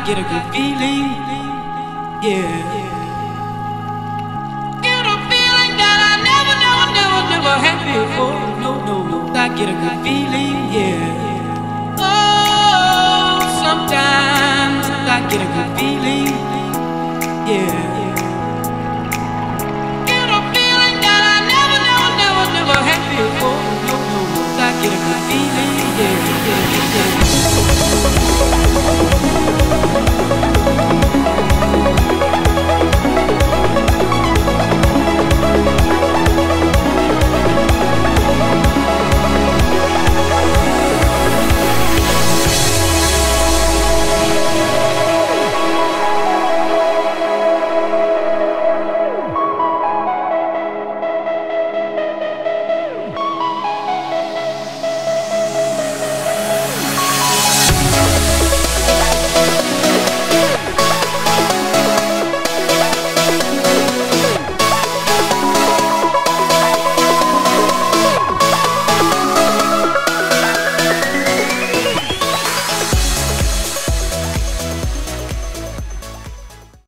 I get a good feeling, yeah. Get a feeling that I never, never, never, never had before. No, no, no. I get a good feeling, yeah. Oh, sometimes I get a good feeling, yeah. Get a good feeling, yeah, yeah, yeah.